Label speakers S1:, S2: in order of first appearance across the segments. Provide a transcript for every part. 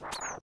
S1: you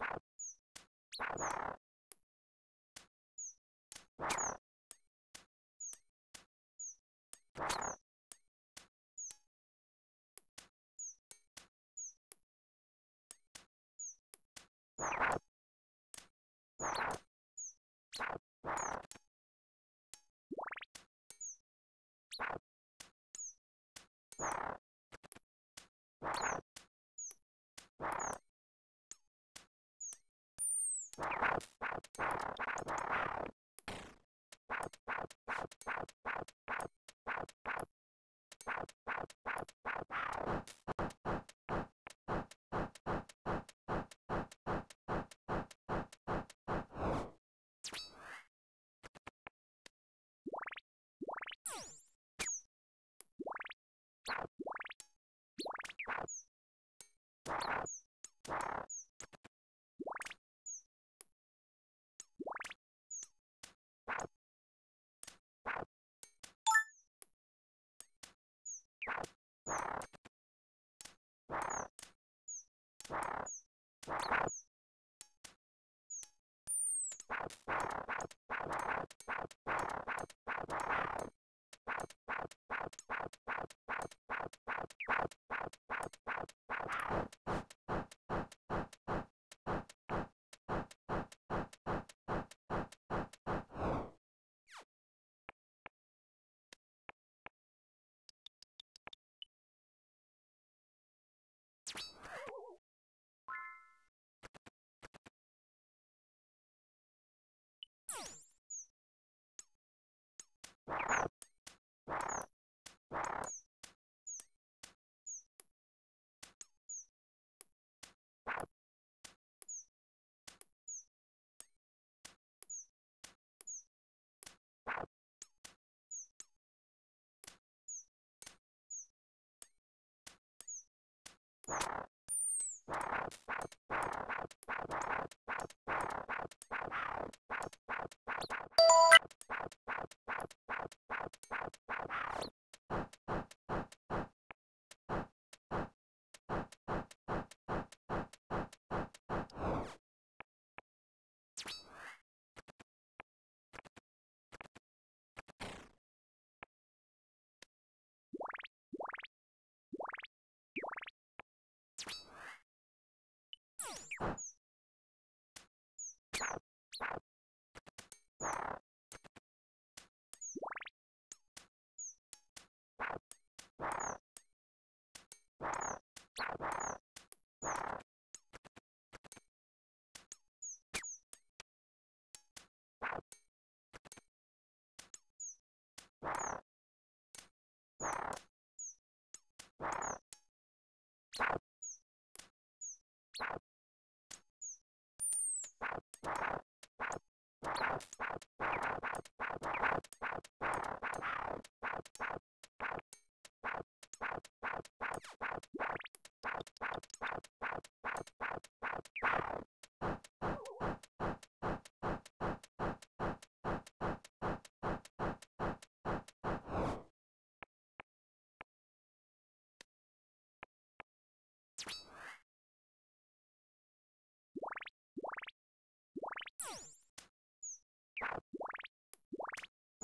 S1: Bye. Thank you. Wow.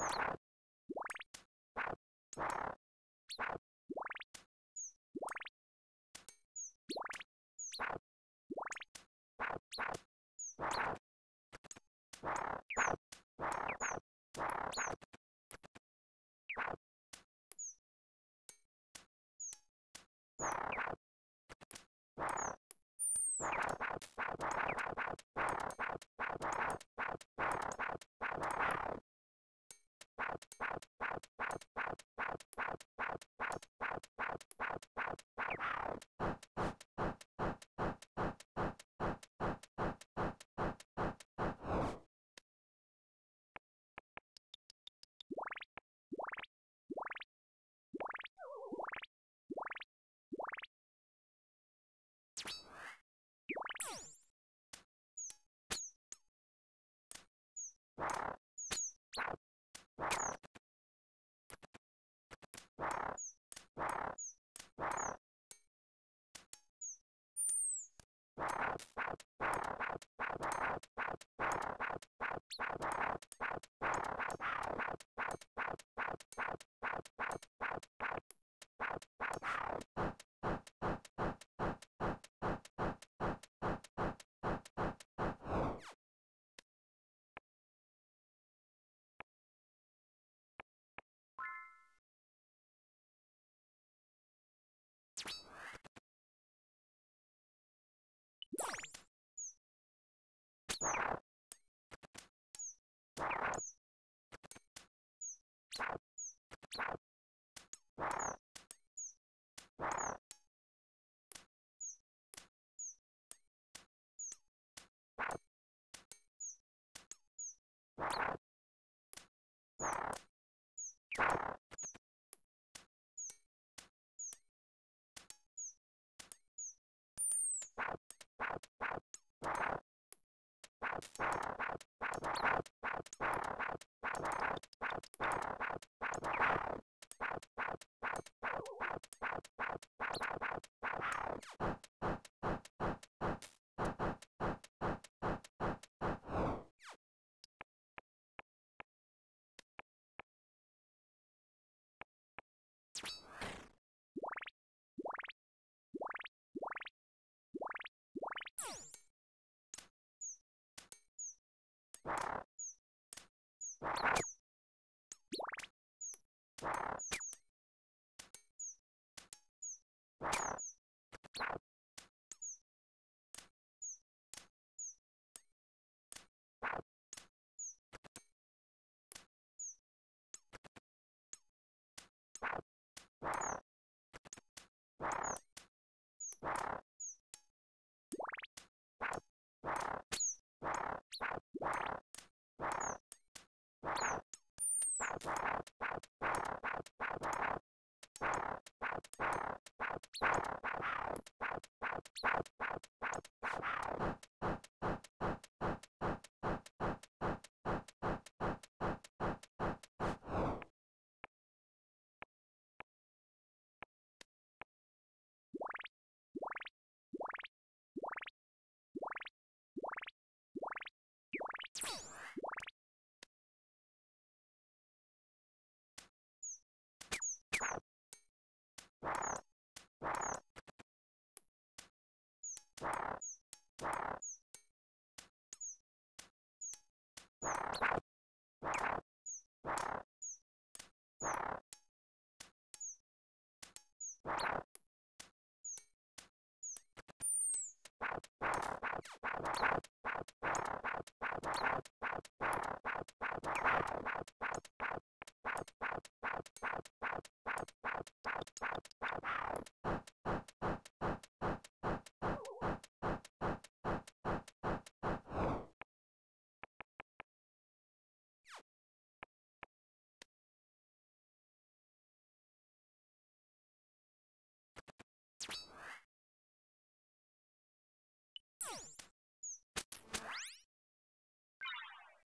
S1: Wow. Thank you.